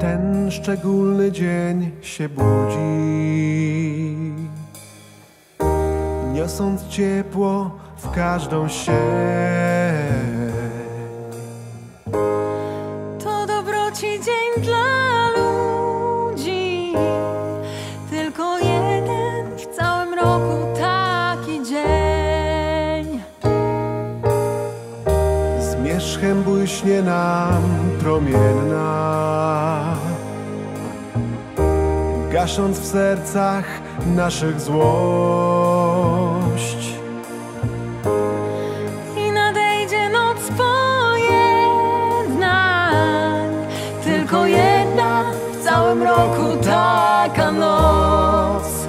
jeden szczególny dzień się budzi, niosąc ciepło w każdą sień. To dobroci dzień dla ludzi. Tylko jeden w całym roku taki dzień. Zmierzchem błyśnie nam promienna, gasząc w sercach naszych złość. I nadejdzie noc pojednań. Tylko jedna w całym roku taka noc.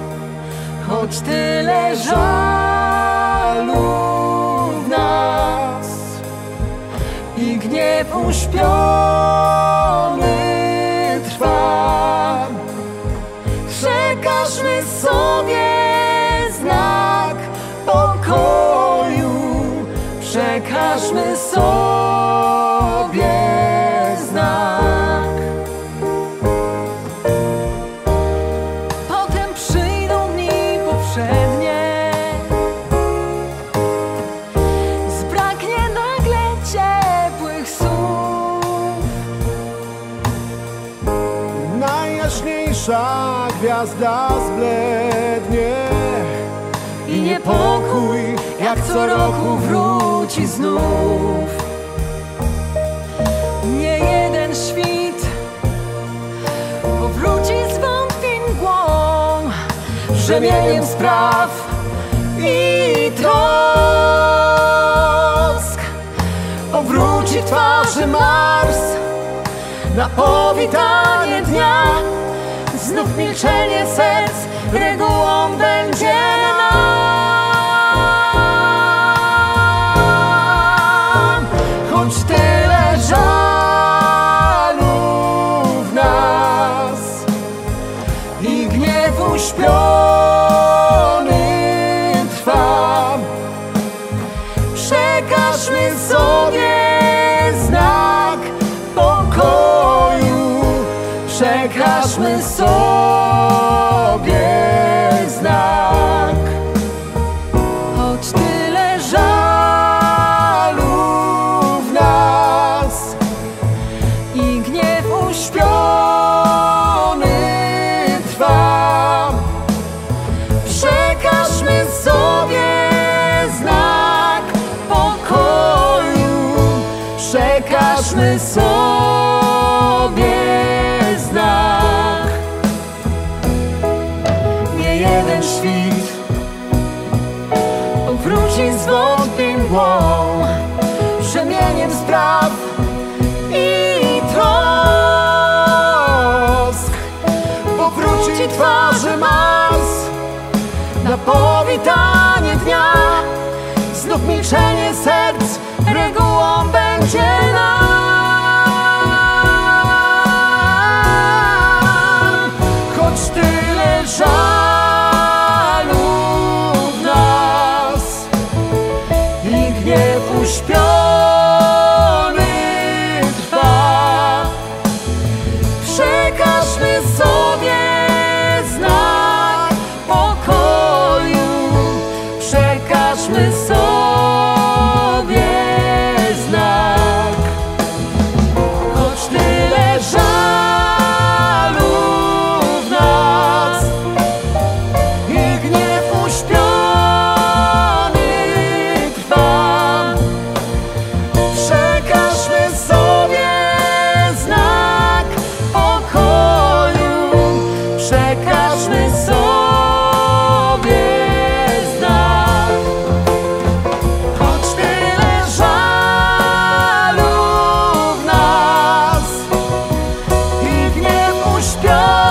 Choć tyle żalu w nas i gniew uśpiony sobie znak pokoju. Przekażmy sobie gwiazda zblednie I niepokój jak co roku wróci znów. Nie jeden świt powróci z wątpień mgłą, brzemieniem spraw i trosk. Powróci twarzy Mars na powitanie dnia. Znów milczenie serc regułą będzie nam. Choć tyle żalu w nas i gniew uśpiony trwa. Przekażmy sobie Przekażmy sobie znak. Nie jeden świt powróci z wątpień brzemieniem spraw i trosk. Powróci twarzy mas na powitanie dnia. Znów milczenie serc regułą będzie nam. Choć tyle żalu w nas i nie śpiewa uśpią.